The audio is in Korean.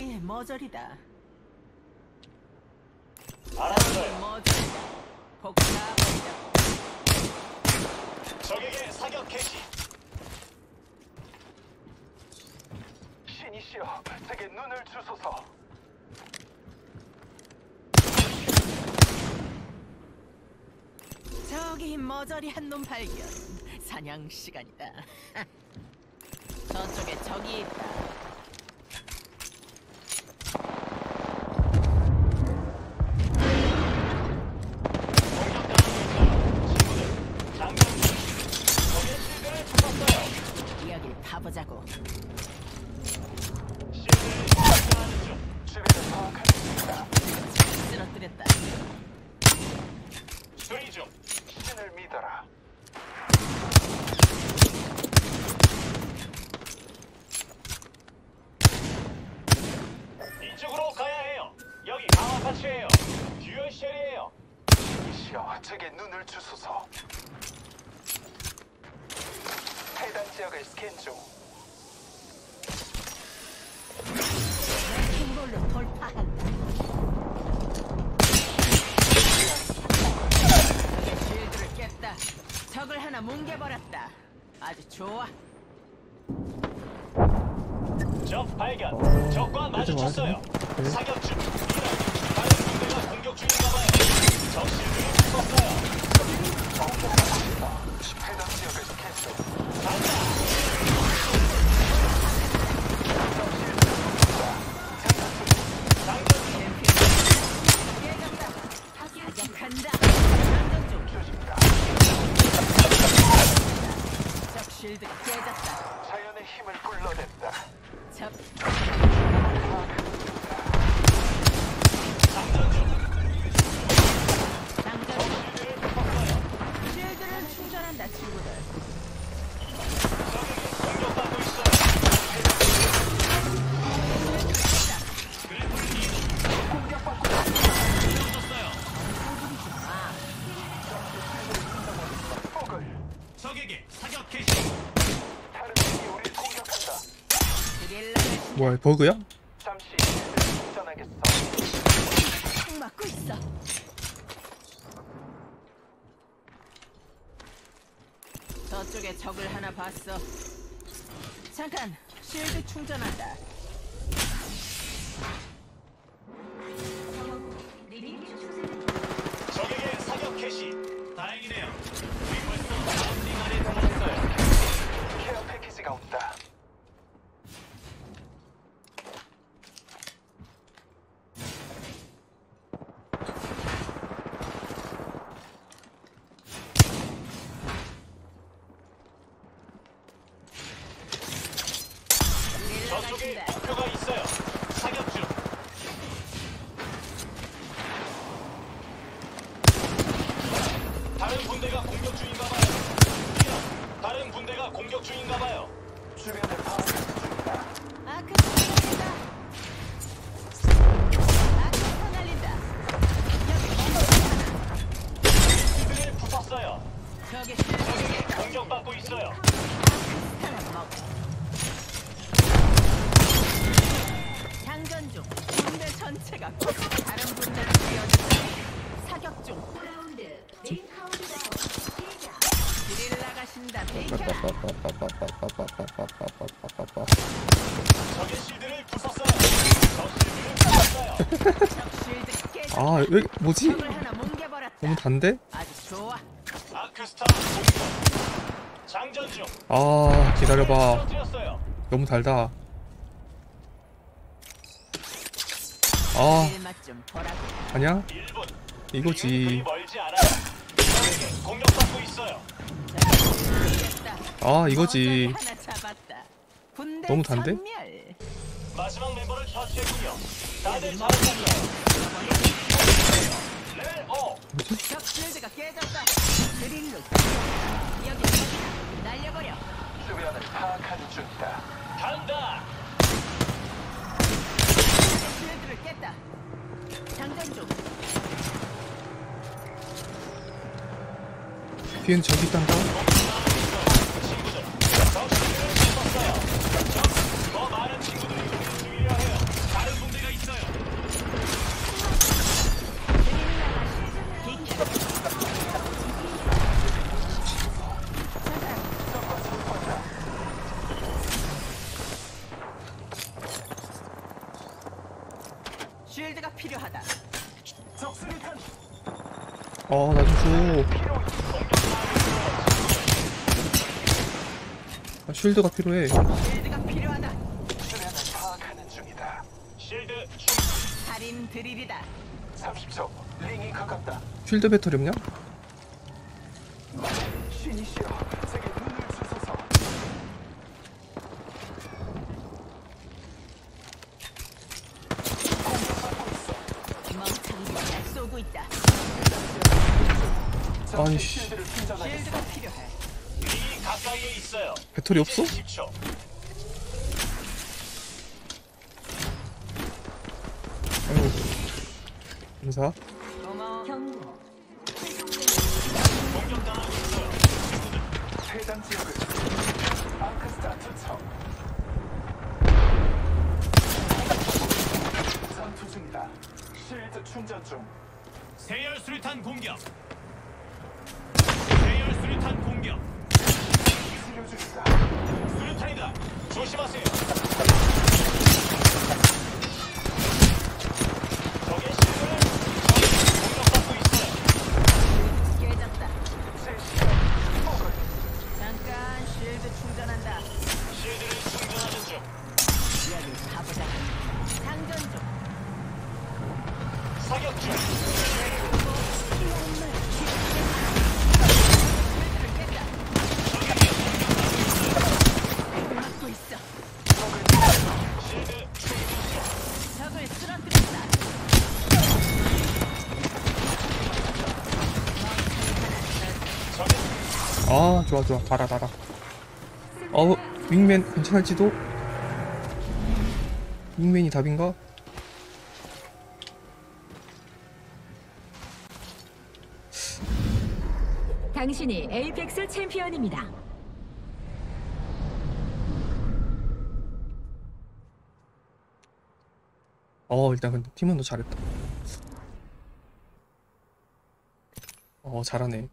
예, 머저리다. 알았어요. 머저리다. 적에게 사격 개시. 신이시여, 제게 눈을 주소서. 저기 머저리 한 놈 발견. 사냥 시간이다. 저쪽에 적이 있다. 장전 중. 적의 실드를 부쉈어요. 이야기를 파보자고. 실드를 발사하는 중. 주변을 파악하겠습니다. 쓰러뜨렸다. 수리 중. 신을 믿어라. 이쪽으로 가야 해요. 파츠예요. dual shell이에요. 신이시여, 제게 눈을 주소서. 해당 지역을 스캔 중. 킹볼로 돌파한다. 실드를 깼다. 적을 하나 뭉개버렸다. 아주 좋아. 적 발견. 적과 마주쳤어요. 사격 중. 적 실드를 부쉈어요. 해당 스캔 중. 뭐야 버그야? 저쪽에 적을 하나 봤어. 잠깐, 실드 충전한다. 전체가 다른 군대를 뛰어들다. 사격 중. 드릴 나가신다. 베이켜라. 적의 실드를 부쉈어요. 적 실드를 부쉈어요. 적 실드 깨져. 아 왜 뭐지? 적을 하나 뭉개버렸다. 너무 단데? 아주 좋아. 아크스타 공격. 장전 중. 아 기다려봐 쓰러뜨렸어요. 너무 달다 아 보라고. 아니야? 1분. 이거지. 아 이거지 너무 단데? 마지막 멤버를 처치했군요. 다들 잘하셨어요. 레벨 5. 적 실드가 깨졌다. 드릴로. 여기. 날려버려. 주변을 파악하는 중이다. 간다. 중. 뒤엔 저기 있어요. 쉴드가 필요하다. 적수리탄 어, 나좀 줘. 아, 쉴드가 필요해. 쉴드가 필요하다. 주변을 파악하는 중이다. 실드 중. 살인 드릴이다. 30초. 링이 가깝다. 쉴드 배터리 없냐 눈을 주소서. 공격받고 있어. 멍청이들이 날 쏘고 있다. 잠시 아이씨. 배터리 없어? 10초. 아이고. 투척. 전투 중이다. 실드 충전 중. 세열 수류탄 공격. 공격. 수류탄이다. 조심하세요. 적의 실드를 적이 공격받고 있어요. 깨졌다. 제 시간 폭을 잠깐 쉴드 충전한다. 실드를 충전하는 중. 여기 가보자. 장전 중. 사격 중. 아, 좋아, 좋아. 달아, 달아. 어, 윙맨 괜찮을지도? 윙맨이 답인가? 당신이 에이펙스 챔피언입니다. 어, 일단 근데 팀원도 잘했다. 어, 잘하네.